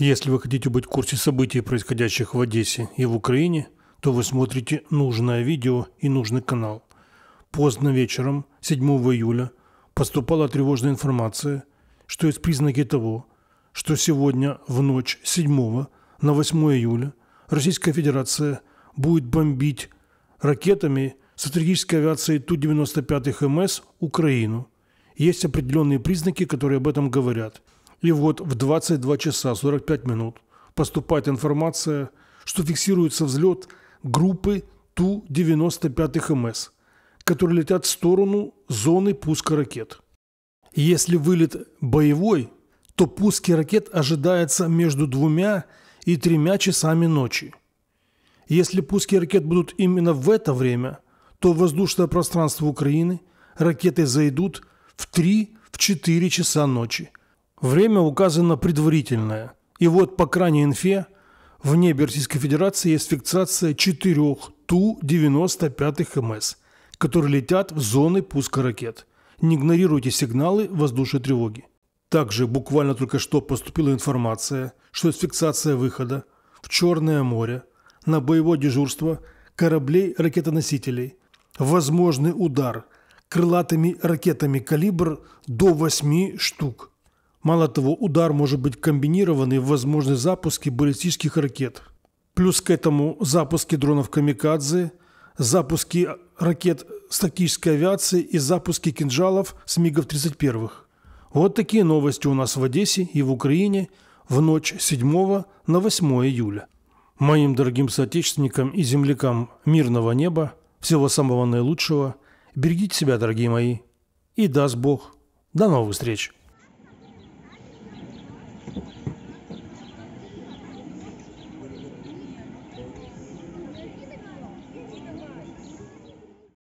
Если вы хотите быть в курсе событий, происходящих в Одессе и в Украине, то вы смотрите нужное видео и нужный канал. Поздно вечером, 7 июля, поступала тревожная информация, что есть признаки того, что сегодня в ночь 7 на 8 июля Российская Федерация будет бомбить ракетами стратегической авиации Ту-95 МС Украину. Есть определенные признаки, которые об этом говорят – и вот в 22 часа 45 минут поступает информация, что фиксируется взлет группы Ту-95 МС, которые летят в сторону зоны пуска ракет. Если вылет боевой, то пуски ракет ожидается между двумя и тремя часами ночи. Если пуски ракет будут именно в это время, то в воздушное пространство Украины ракеты зайдут в 3-4 часа ночи – Время указано предварительное. И вот по крайней инфе в небе Российской Федерации есть фиксация четырех Ту-95 МС, которые летят в зоны пуска ракет. Не игнорируйте сигналы воздушной тревоги. Также буквально только что поступила информация, что есть фиксация выхода в Черное море на боевое дежурство кораблей-ракетоносителей. Возможный удар крылатыми ракетами калибр до 8 штук. Мало того, удар может быть комбинированный в возможной запуске баллистических ракет. Плюс к этому запуски дронов «Камикадзе», запуски ракет с тактической авиации и запуски кинжалов с МиГов-31. Вот такие новости у нас в Одессе и в Украине в ночь 7 на 8 июля. Моим дорогим соотечественникам и землякам мирного неба, всего самого наилучшего. Берегите себя, дорогие мои. И даст Бог. До новых встреч!